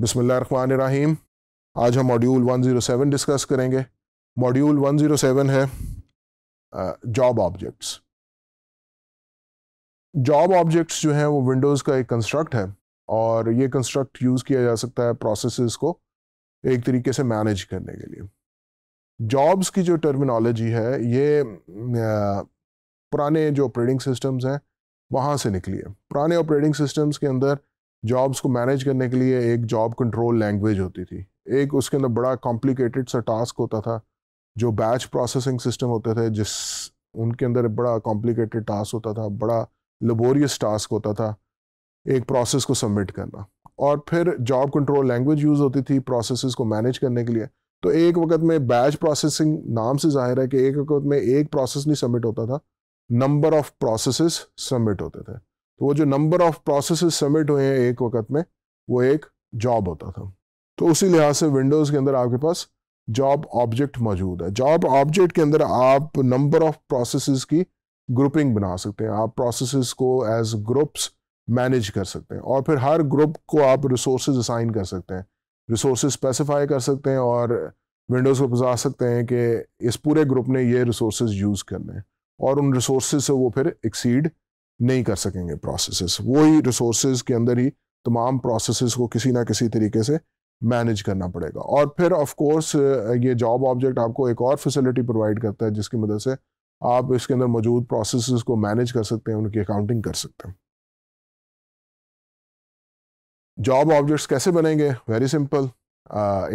बिसमीम आज हम मॉड्यूल 107 डिस्कस करेंगे। मॉड्यूल 107 है जॉब ऑब्जेक्ट्स। जॉब ऑब्जेक्ट्स जो हैं, वो विंडोज़ का एक कंस्ट्रक्ट है और ये कंस्ट्रक्ट यूज़ किया जा सकता है प्रोसेसेस को एक तरीके से मैनेज करने के लिए। जॉब्स की जो टर्मिनोलॉजी है, ये पुराने जो ऑपरेटिंग सिस्टम्स हैं, वहाँ से निकली है। पुराने ऑपरेटिंग सिस्टम्स के अंदर जॉब्स को मैनेज करने के लिए एक जॉब कंट्रोल लैंग्वेज होती थी। एक उसके अंदर बड़ा कॉम्प्लिकेटेड सा टास्क होता था, जो बैच प्रोसेसिंग सिस्टम होते थे, जिस उनके अंदर बड़ा कॉम्प्लिकेटेड टास्क होता था, बड़ा लेबोरियस टास्क होता था, एक प्रोसेस को सबमिट करना। और फिर जॉब कंट्रोल लैंग्वेज यूज़ होती थी प्रोसेस को मैनेज करने के लिए। तो एक वक्त में बैच प्रोसेसिंग नाम से ज़ाहिर है कि एक वक्त में एक प्रोसेस नहीं सबमिट होता था नंबर ऑफ़ प्रोसेस सबमिट होते थे। तो वो जो नंबर ऑफ़ प्रोसेस सबमिट हुए हैं एक वक्त में, वो एक जॉब होता था। तो उसी लिहाज से विंडोज़ के अंदर आपके पास जॉब ऑब्जेक्ट मौजूद है। जॉब ऑब्जेक्ट के अंदर आप नंबर ऑफ़ प्रोसेस की ग्रुपिंग बना सकते हैं। आप प्रोसेसेस को एज ग्रुप्स मैनेज कर सकते हैं और फिर हर ग्रुप को आप रिसोर्स असाइन कर सकते हैं। रिसोर्स स्पेसिफाई कर सकते हैं और विंडोज़ को बता सकते हैं कि इस पूरे ग्रुप ने ये रिसोर्स यूज़ करने हैं और उन रिसोर्स से वो फिर एक्सीड नहीं कर सकेंगे प्रोसेसेस वही रिसोर्सेज के अंदर ही तमाम प्रोसेसेस को किसी ना किसी तरीके से मैनेज करना पड़ेगा। और फिर ऑफ़ कोर्स ये जॉब ऑब्जेक्ट आपको एक और फैसिलिटी प्रोवाइड करता है, जिसकी मदद से आप इसके अंदर मौजूद प्रोसेसेस को मैनेज कर सकते हैं, उनकी अकाउंटिंग कर सकते हैं। जॉब ऑब्जेक्ट्स कैसे बनेंगे? Very simple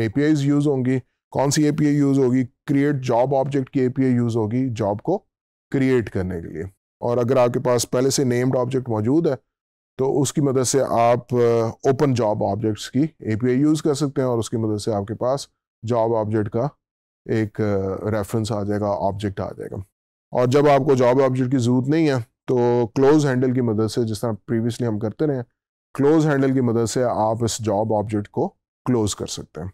A P Is use होंगी। कौन सी ए पी आई यूज़ होगी? क्रिएट जॉब ऑब्जेक्ट की ए पी आई यूज़ होगी जॉब को क्रिएट करने के लिए। और अगर आपके पास पहले से नेम्ड ऑब्जेक्ट मौजूद है तो उसकी मदद से आप ओपन जॉब ऑब्जेक्ट्स की एपीआई यूज़ कर सकते हैं और उसकी मदद से आपके पास जॉब ऑब्जेक्ट का एक रेफरेंस आ जाएगा ऑब्जेक्ट आ जाएगा। और जब आपको जॉब ऑब्जेक्ट की ज़रूरत नहीं है तो क्लोज हैंडल की मदद से जिस तरह प्रीवियसली हम करते रहे क्लोज हैंडल की मदद से आप इस जॉब ऑब्जेक्ट को क्लोज कर सकते हैं।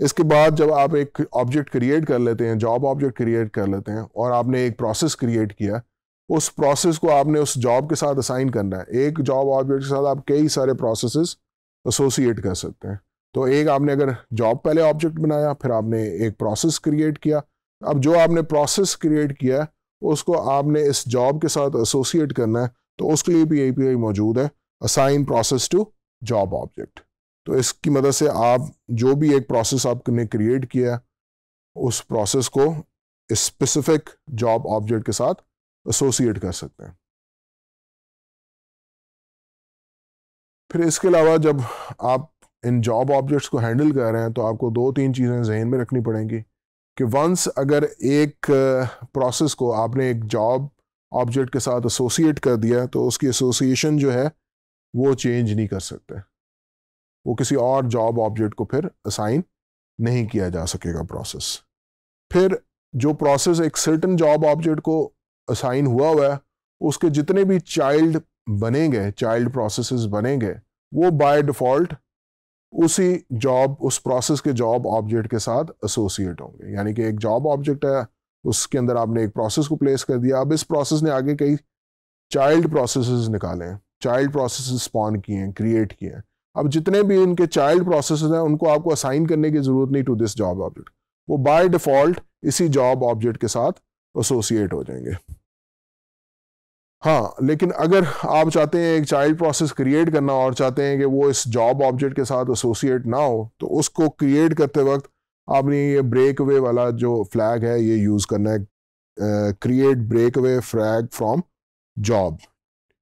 इसके बाद जब आप एक ऑब्जेक्ट क्रिएट कर लेते हैं जॉब ऑब्जेक्ट क्रिएट कर लेते हैं और आपने एक प्रोसेस क्रिएट किया, उस प्रोसेस को आपने उस जॉब के साथ असाइन करना है। एक जॉब ऑब्जेक्ट के साथ आप कई सारे प्रोसेस एसोसिएट कर सकते हैं। तो एक आपने अगर जॉब पहले ऑब्जेक्ट बनाया, फिर आपने एक प्रोसेस क्रिएट किया। अब जो आपने प्रोसेस क्रिएट किया उसको आपने इस जॉब के साथ एसोसिएट करना है तो उसके लिए भी ए मौजूद है। Assign process to job object तो इसकी मदद से आप जो भी एक प्रोसेस आपने क्रिएट किया उस प्रोसेस को स्पेसिफिक जॉब ऑब्जेक्ट के साथ एसोसिएट कर सकते हैं। फिर इसके अलावा जब आप इन जॉब ऑब्जेक्ट्स को हैंडल कर रहे हैं तो आपको दो तीन चीज़ें जहन में रखनी पड़ेंगी कि वंस अगर एक प्रोसेस को आपने एक जॉब ऑब्जेक्ट के साथ एसोसिएट कर दिया तो उसकी एसोसिएशन जो है, वो चेंज नहीं कर सकते। वो किसी और जॉब ऑब्जेक्ट को फिर असाइन नहीं किया जा सकेगा प्रोसेस फिर जो प्रोसेस एक सर्टन जॉब ऑब्जेक्ट को असाइन हुआ हुआ है, उसके जितने भी चाइल्ड बनेंगे चाइल्ड प्रोसेसेस बनेंगे, वो बाय डिफ़ॉल्ट उसी जॉब उस प्रोसेस के जॉब ऑब्जेक्ट के साथ एसोसिएट होंगे। यानी कि एक जॉब ऑब्जेक्ट है, उसके अंदर आपने एक प्रोसेस को प्लेस कर दिया, अब इस प्रोसेस ने आगे कई चाइल्ड प्रोसेसेस निकाले चाइल्ड प्रोसेस स्पॉन किए हैं क्रिएट किए हैं। अब जितने भी इनके चाइल्ड प्रोसेस हैं, उनको आपको असाइन करने की ज़रूरत नहीं टू दिस जॉब ऑब्जेक्ट वो बाय डिफ़ॉल्ट इसी जॉब ऑब्जेक्ट के साथ एसोसिएट हो जाएँगे। हाँ लेकिन अगर आप चाहते हैं एक चाइल्ड प्रोसेस क्रिएट करना और चाहते हैं कि वो इस जॉब ऑब्जेक्ट के साथ एसोसिएट ना हो तो उसको क्रिएट करते वक्त आपने ये ब्रेक अवे वाला जो फ्लैग है, ये यूज़ करना है create break away flag from job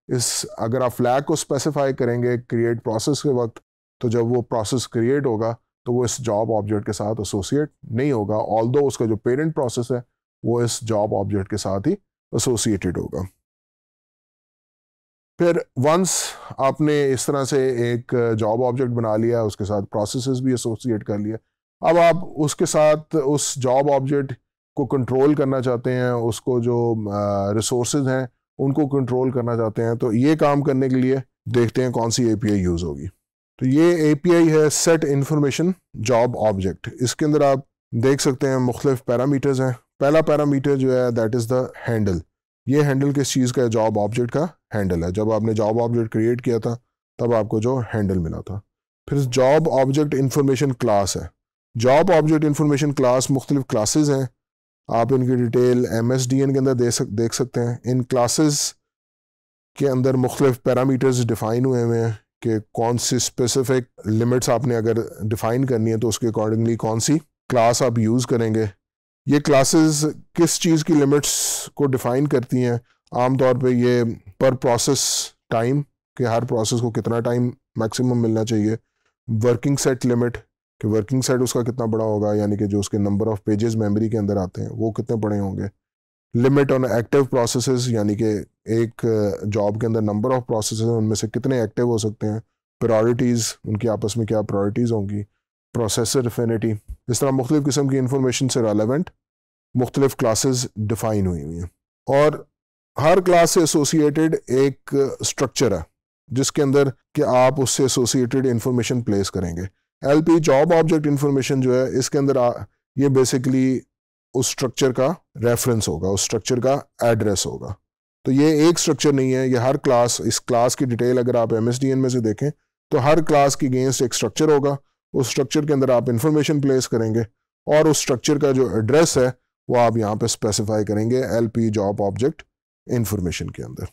इस, अगर आप फ्लैग को स्पेसिफाई करेंगे क्रिएट प्रोसेस के वक्त तो जब वो प्रोसेस क्रिएट होगा तो वो इस जॉब ऑब्जेक्ट के साथ एसोसिएट नहीं होगा ऑल उसका जो पेरेंट प्रोसेस है, वो इस जॉब ऑब्जेक्ट के साथ ही एसोसिएटेड होगा। फिर वंस आपने इस तरह से एक जॉब ऑब्जेक्ट बना लिया, उसके साथ प्रोसेसेस भी एसोसिएट कर लिया अब आप उसके साथ उस जॉब ऑब्जेक्ट को कंट्रोल करना चाहते हैं, उसको जो रिसोर्स हैं उनको कंट्रोल करना चाहते हैं तो ये काम करने के लिए देखते हैं कौन सी ए यूज़ होगी। तो ये ए है सेट इंफॉर्मेशन जॉब ऑब्जेक्ट इसके अंदर आप देख सकते हैं मुख्तलिफ़ पैरामीटर्स हैं। पहला पैरामीटर जो है दैट इज़ द हैंडल ये हैंडल किस चीज़ का जॉब ऑब्जेक्ट का हैंडल है। जब आपने जॉब ऑब्जेक्ट क्रिएट किया था, तब आपको जो हैंडल मिला था। फिर जॉब ऑब्जेक्ट इंफॉर्मेशन क्लास है। जॉब ऑब्जेक्ट इंफॉर्मेशन क्लास मुख्तलिफ़ क्लासेज हैं। आप इनकी detail M S D N के अंदर दे सक, देख सकते हैं। इन क्लासेस के अंदर मुख्तलिफ़ पैरामीटर्स डिफ़ाइन हुए हुए हैं कि कौन सी स्पेसिफिक लिमिट्स आपने अगर डिफ़ाइन करनी है तो उसके अकॉर्डिंगली कौन सी क्लास आप यूज़ करेंगे। ये क्लासेस किस चीज़ की लिमिट्स को डिफ़ाइन करती हैं? आमतौर पे ये पर प्रोसेस टाइम कि हर प्रोसेस को कितना टाइम मैक्सिमम मिलना चाहिए? वर्किंग सेट लिमिट कि वर्किंग सेट उसका कितना बड़ा होगा, यानी कि जो उसके नंबर ऑफ़ पेजेस मेमोरी के अंदर आते हैं, वो कितने बड़े होंगे? लिमिट ऑन एक्टिव प्रोसेसेस यानी कि एक जॉब के अंदर नंबर ऑफ़ प्रोसेस उनमें से कितने एक्टिव हो सकते हैं? प्रायोरिटीज़ उनकी आपस में क्या प्रायोरिटीज़ होंगी? प्रोसेसर रिफिनिटी इस तरह मुख्तलिफ़ किस्म की इंफॉर्मेशन से रेलिवेंट मुख्तलिफ़ क्लासेस डिफ़ाइन हुई हुई हैं। और हर क्लास से एसोसिएटेड एक स्ट्रक्चर है, जिसके अंदर कि आप उससे एसोसिएटेड इंफॉर्मेशन प्लेस करेंगे। L P job object information जो है इसके अंदर आ, ये बेसिकली उस स्ट्रक्चर का रेफरेंस होगा उस स्ट्रक्चर का एड्रेस होगा। तो ये एक स्ट्रक्चर नहीं है ये हर क्लास इस क्लास की डिटेल अगर आप एमएसडीएन में से देखें तो हर क्लास की अगेंस्ट एक स्ट्रक्चर होगा। उस स्ट्रक्चर के अंदर आप इंफॉर्मेशन प्लेस करेंगे और उस स्ट्रक्चर का जो एड्रेस है वो आप यहाँ पे स्पेसिफाई करेंगे L P job object information के अंदर।